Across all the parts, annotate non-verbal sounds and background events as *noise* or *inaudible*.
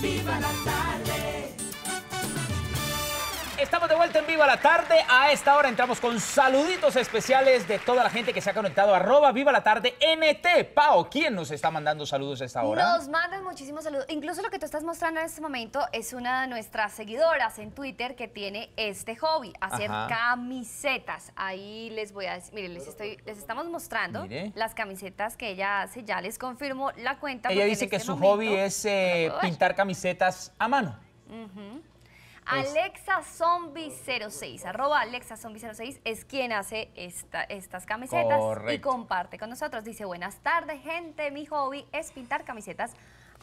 Viva la. Estamos de vuelta en Viva la Tarde. A esta hora entramos con saluditos especiales de toda la gente que se ha conectado. Arroba Viva la Tarde NT. Pao, ¿quién nos está mandando saludos a esta hora? Nos mandan muchísimos saludos. Incluso lo que tú estás mostrando en este momento es una de nuestras seguidoras en Twitter que tiene este hobby, hacer Ajá. camisetas. Ahí les voy a decir, miren, les, estoy, les estamos mostrando Mire. las camisetas que ella hace. Ya les confirmo la cuenta. Ella dice que este su momento- hobby es eh, *laughs* pintar camisetas a mano. Zombie 06, arroba Alexa Zombie 06 es quien hace esta- estas camisetas y comparte con nosotros. Dice, buenas tardes, gente, mi hobby es pintar camisetas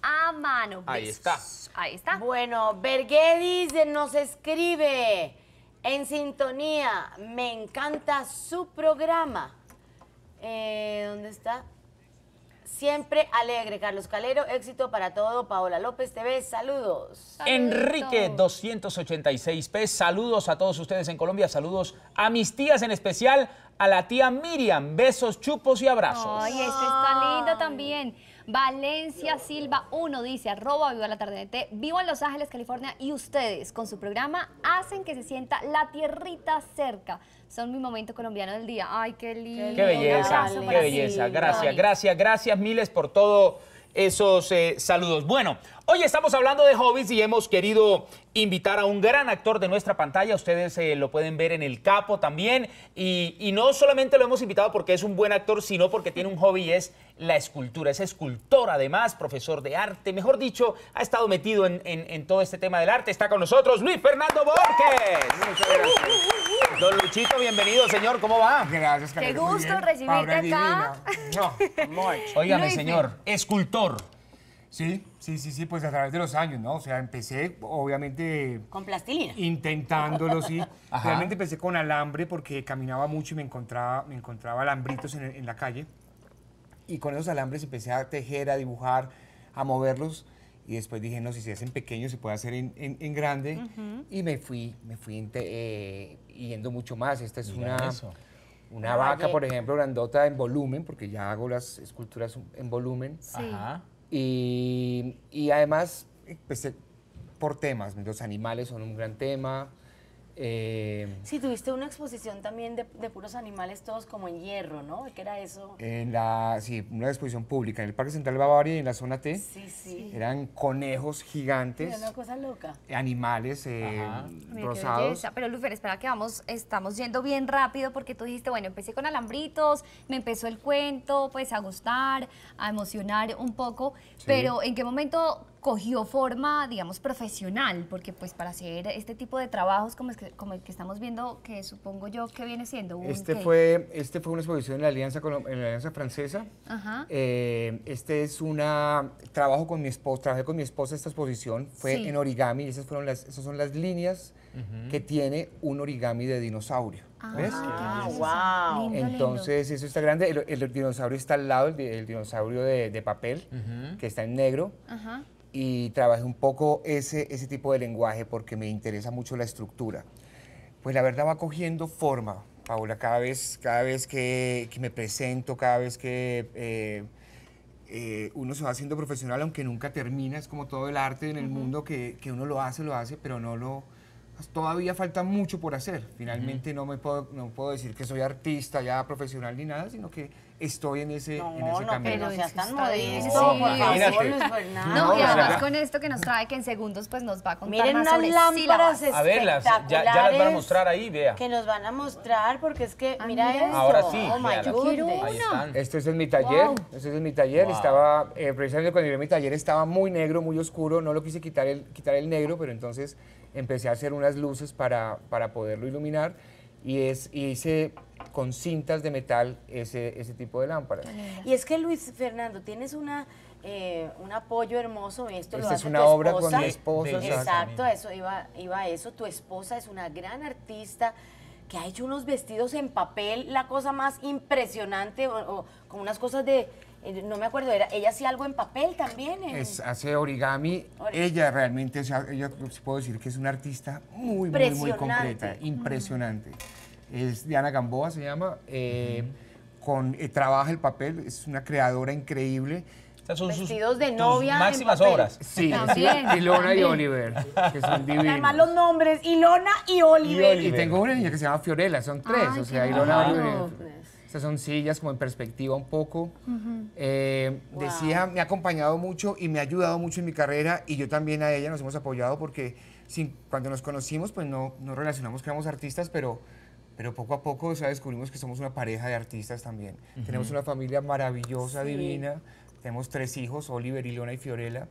a mano. Ahí Besos". Ahí está. Bueno, Berguedis nos escribe en sintonía. Me encanta su programa. Eh, ¿Dónde está? Siempre alegre, Carlos Calero. Éxito para todo. Paola López TV. Saludos. Enrique 286P, saludos a todos ustedes en Colombia, saludos a mis tías en especial, a la tía Miriam, besos, chupos y abrazos. Ay, este está lindo también. Valencia Silva 1 dice, arroba viva la tarde NT, vivo en Los Ángeles, California y ustedes con su programa hacen que se sienta la tierrita cerca. Son mi momento colombiano del día. Ay, qué lindo. Qué belleza, qué belleza. Gracias, gracias, gracias miles por todo esos eh, saludos. Bueno, hoy estamos hablando de hobbies y hemos querido invitar a un gran actor de nuestra pantalla. Ustedes eh, lo pueden ver en El Capo también. Y, y no solamente lo hemos invitado porque es un buen actor, sino porque tiene un hobby y es la escultura. Es escultor además, profesor de arte. Mejor dicho, ha estado metido en, en- en todo este tema del arte. Está con nosotros Luis Fernando Borges. Don Luchito, bienvenido, señor. ¿Cómo va? Gracias, Qué gusto recibirte acá. *laughs* No. Óigame, Luis, señor, escultor. Sí, sí, sí, sí, pues a través de los años, ¿no? O sea, empecé, obviamente, Con plastilina. intentándolo, sí. *laughs* Ajá. Realmente empecé con alambre porque caminaba mucho y me encontraba, me encontraba alambritos en, en la calle. Y con esos alambres empecé a tejer, a dibujar, a moverlos. Y después dije, no, si se hacen pequeños, se puede hacer en, en- en grande. Y me fui, me fui eh, yendo mucho más. Esta es Mira una, eso. una vaca, por ejemplo, grandota en volumen, porque ya hago las esculturas en volumen. Sí. Ajá. Y, y además, empecé por temas. Los animales son un gran tema. Eh, Sí, tuviste una exposición también de, de puros animales, todos como en hierro, ¿no? ¿Qué era eso? en la, sí, una exposición pública en el Parque Central de Bavaria y en la zona T. Sí, sí. Eran conejos gigantes, Era una cosa loca. animales eh. Mira rosados. Pero Lufer, espera que vamos, estamos yendo bien rápido porque tú dijiste, bueno, empecé con alambritos, me empezó el cuento, pues a gustar, a emocionar un poco, pero ¿en qué momento cogió forma, digamos, profesional? Porque pues para hacer este tipo de trabajos como, es que- como el que estamos viendo, que supongo yo que viene siendo un... Este fue, este fue una exposición en la Alianza, en la Alianza Francesa. Ajá. Eh, este es una trabajo con mi esposa, trabajé con mi esposa esta exposición, fue Sí. en origami, y esas fueron las, esas son las líneas que tiene un origami de dinosaurio. ¿Ves? Ah, wow. Lindo, lindo. Entonces, eso está grande. El, el dinosaurio está al lado, el, di- el dinosaurio de, de papel, que está en negro. Ajá. Y trabajé un poco ese, ese tipo de lenguaje porque me interesa mucho la estructura. Pues la verdad va cogiendo forma, Paula, cada vez, cada vez que, que me presento, cada vez que eh, eh, uno se va haciendo profesional, aunque nunca termina, es como todo el arte en el mundo que, que uno lo hace, lo hace, pero no lo... Todavía falta mucho por hacer. Finalmente no me puedo, no puedo decir que soy artista ya profesional ni nada, sino que estoy en ese, en No, ese no, camino. pero no seas tan está modesto, por favor, Fernando. No, No, y además con esto que nos trae, que en segundos pues nos va a contar Miren más unas sobre lámparas sílabas. A verlas, ya, ya las van a mostrar ahí, vea. Que nos van a mostrar porque es que, Ah, mira eso. Ahora sí, Oh my están. Este es en mi taller, Wow. este es en mi taller, Wow. estaba, eh, precisamente cuando llegué a mi taller estaba muy negro, muy oscuro, no lo quise quitar el, quitar el negro, pero entonces empecé a hacer unas luces para, para poderlo iluminar y, es, y hice con cintas de metal ese, ese tipo de lámparas. Y es que Luis Fernando, tienes una, eh, un apoyo hermoso. Esto lo Esta es una tu obra con mi esposa. Exacto, eso iba, iba a eso. Tu esposa es una gran artista que ha hecho unos vestidos en papel, la cosa más impresionante, o, o con unas cosas de, no me acuerdo, era, ella hacía algo en papel también. en- Es, hace origami, Ori- ella realmente, o sea, puedo decir que es una artista muy, muy, muy Impresionante. completa, impresionante. Es Diana Gamboa, se llama, eh, con, eh, trabaja el papel, es una creadora increíble. Estas son sus- Vestidos de novia máximas obras. Sí, También, sí, Ilona y. Oliver, que son *laughs* divinos. Además los nombres, Ilona y Oliver. Y tengo una niña que se llama Fiorella, son tres, Ay, o sea, Ilona. Oliver. Estas son sillas como en perspectiva un poco. Eh, Decía, me ha acompañado mucho y me ha ayudado mucho en mi carrera y yo también a ella nos hemos apoyado porque sin, cuando nos conocimos pues no, no relacionamos que éramos artistas, pero, pero poco a poco o sea, descubrimos que somos una pareja de artistas también. Tenemos una familia maravillosa, Sí. divina. Tenemos tres hijos, Oliver, Ilona y Fiorella.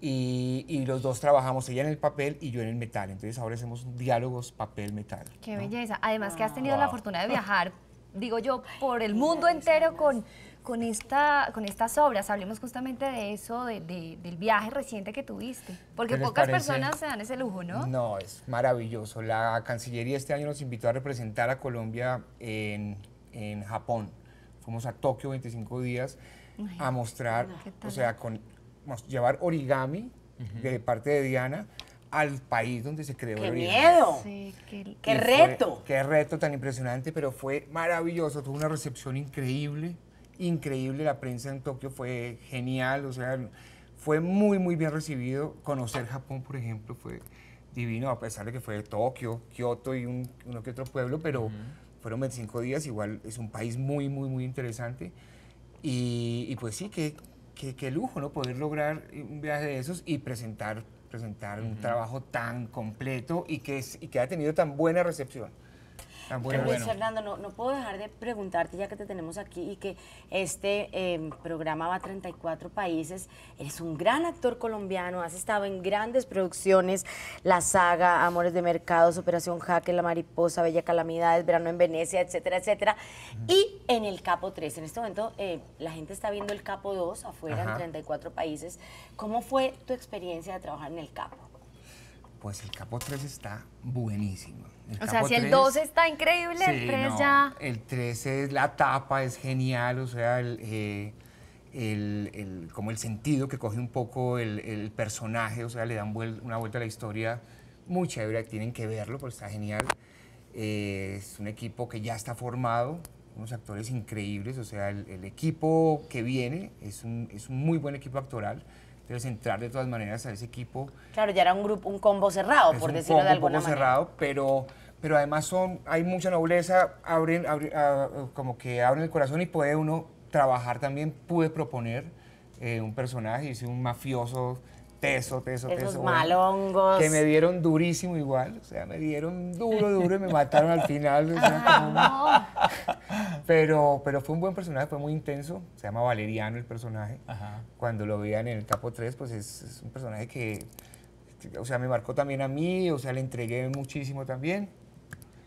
Y, y los dos trabajamos, ella en el papel y yo en el metal. Entonces ahora hacemos diálogos papel-metal. Qué belleza. Además que has tenido la fortuna de viajar, digo yo, por el mundo entero con, con, esta, con estas obras. Hablemos justamente de eso, de- de- del viaje reciente que tuviste. Porque ¿Qué les pocas parece? personas se dan ese lujo, ¿no? No, es maravilloso. La Cancillería este año nos invitó a representar a Colombia en, en Japón. Fuimos a Tokio 25 días a mostrar, o sea, con, llevar origami de parte de Diana al país donde se creó ¡Qué el miedo! Sí, qué- ¡Qué fue- reto! Qué reto tan impresionante, pero fue maravilloso. Tuvo una recepción increíble, increíble. La prensa en Tokio fue genial, o sea, fue muy, muy bien recibido. Conocer Japón, por ejemplo, fue divino, a pesar de que fue Tokio, Kioto y un, uno que otro pueblo, pero fueron 25 días. Igual es un país muy, muy, muy interesante. Y, y pues sí, qué, qué, qué lujo, ¿no? Poder lograr un viaje de esos y presentar, presentar un trabajo tan completo y que, es, y que ha tenido tan buena recepción. Tan Luis recepción. Fernando, no, no puedo dejar de preguntarte, ya que te tenemos aquí y que este eh, programa va a 34 países. Eres un gran actor colombiano, has estado en grandes producciones, La Saga, Amores de Mercados, Operación Jaque, La Mariposa, Bella Calamidades, Verano en Venecia, etcétera, etcétera. Y en el Capo 3. En este momento eh, la gente está viendo el Capo 2 afuera Ajá. en 34 países. ¿Cómo fue tu experiencia de trabajar en el Capo? Pues el Capo 3 está buenísimo. El O sea, si el 3 2 está increíble, el Sí, 3 no, ya... El 3 es la tapa, es genial, o sea, el, eh, el- el- como el sentido que coge un poco el, el personaje, o sea, le dan vuel- una vuelta a la historia muy chévere, tienen que verlo porque está genial. Eh, es un equipo que ya está formado, unos actores increíbles, o sea, el, el equipo que viene es un, es un muy buen equipo actoral. Debes entrar de todas maneras a ese equipo Claro, ya era un grupo, un combo cerrado, es por un decirlo de combo alguna un poco manera. cerrado, pero, pero además son, hay mucha nobleza, abren, abren- ah, como que abren el corazón y puede uno trabajar también. Pude proponer eh, un personaje, hice un mafioso teso, teso, Esos teso. malongos. Que me dieron durísimo igual, o sea, me dieron duro, duro y me mataron al final. o sea, *laughs* como- pero, pero fue un buen personaje, fue muy intenso. Se llama Valeriano el personaje. Ajá. Cuando lo vean en el Capo 3, pues es, es un personaje que, o sea, me marcó también a mí, o sea, le entregué muchísimo también.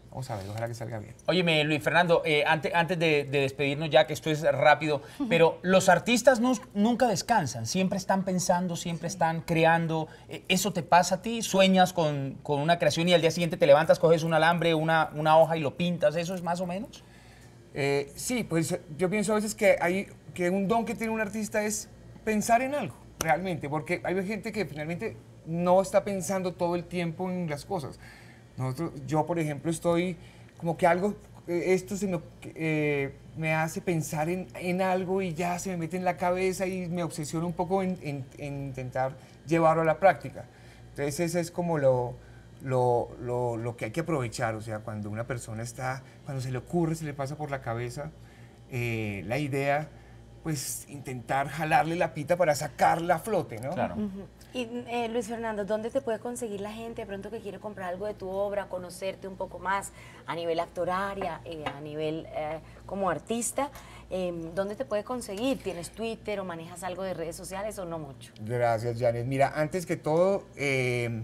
Vamos a ver, ojalá que salga bien. Óyeme, Luis Fernando, eh, antes, antes de, de despedirnos ya, que esto es rápido, pero los artistas no- nunca descansan, siempre están pensando, siempre están creando. Eh, ¿Eso te pasa a ti? ¿Sueñas con, con una creación y al día siguiente te levantas, coges un alambre, una, una hoja y lo pintas? ¿Eso es más o menos? Eh, sí, pues yo pienso a veces que, hay, que un don que tiene un artista es pensar en algo, realmente, porque hay gente que finalmente no está pensando todo el tiempo en las cosas. Nosotros, yo, por ejemplo, estoy como que algo, eh, esto se me, eh, me hace pensar en, en algo y ya se me mete en la cabeza y me obsesiono un poco en, en- en intentar llevarlo a la práctica. Entonces, ese es como lo, lo, lo- lo que hay que aprovechar, o sea, cuando una persona está, cuando se le ocurre, se le pasa por la cabeza eh, la idea, pues intentar jalarle la pita para sacarla a flote, ¿no? Claro. Y eh, Luis Fernando, ¿dónde te puede conseguir la gente de pronto que quiere comprar algo de tu obra, conocerte un poco más a nivel actoraria, eh, a nivel eh, como artista? Eh, ¿Dónde te puede conseguir? ¿Tienes Twitter o manejas algo de redes sociales o no mucho? Gracias, Janet. Mira, antes que todo, eh,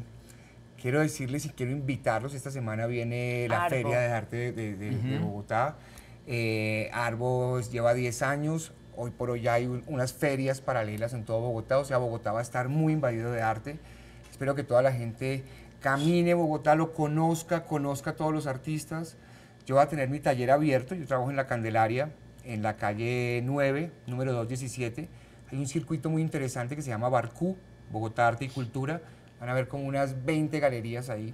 quiero decirles y quiero invitarlos. Esta semana viene la Arbo. Feria de Arte de, de- de- de Bogotá. Eh, Arbo lleva 10 años. Hoy por hoy ya hay un- unas ferias paralelas en todo Bogotá. O sea, Bogotá va a estar muy invadido de arte. Espero que toda la gente camine Bogotá, lo conozca, conozca a todos los artistas. Yo voy a tener mi taller abierto. Yo trabajo en la Candelaria, en la calle 9, número 217. Hay un circuito muy interesante que se llama Barcú, Bogotá Arte y Cultura. Van a ver como unas 20 galerías ahí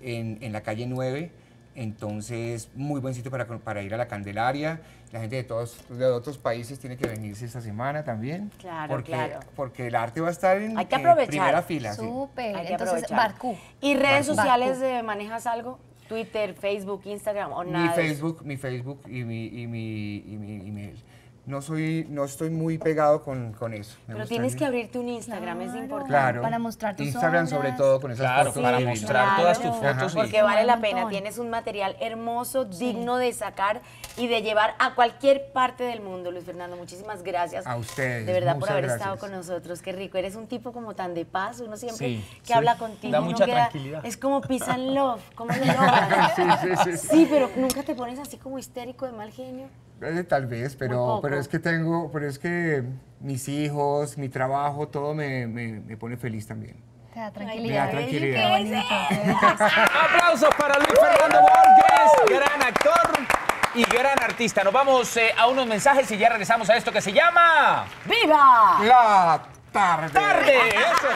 en, en la calle 9. Entonces, muy buen sitio para, para ir a la Candelaria. La gente de todos de otros países tiene que venirse esta semana también. Claro, porque, claro. Porque el arte va a estar en, Hay que en aprovechar. primera fila. sí. Súper. Hay que Entonces, aprovechar. Barcú. ¿Y redes Barcú. sociales eh, manejas algo? Twitter, Facebook, Instagram o nada. Mi? Facebook, mi Facebook y mi, y mi, y mi email. No, soy, no estoy muy pegado con, con eso. Me Pero tienes el- que abrirte un Instagram, es importante. Claro. Para mostrar tus Instagram sobre todo con esas Claro, fotos para mostrar todas tus fotos. y- Porque vale la pena, tienes un material hermoso, digno de sacar y de llevar a cualquier parte del mundo. Luis Fernando, muchísimas gracias. A ustedes, De verdad por haber gracias. estado con nosotros. Qué rico, eres un tipo como tan de paz, uno siempre Sí, que sí. habla contigo. Da mucha queda- tranquilidad. Es como peace and love, ¿cómo lo *laughs* logras? Sí, sí, sí, sí. Sí, pero nunca te pones así como histérico de mal genio. Eh, Tal vez, pero, pero es que tengo, pero es que mis hijos, mi trabajo, todo me, me, me pone feliz también. Te da Me tranquilidad. da Qué tranquilidad. *laughs* Aplausos para Luis Fernando Borges, gran actor y gran artista. Nos vamos eh, a unos mensajes y ya regresamos a esto que se llama ¡Viva! La tarde. Tarde. Eso.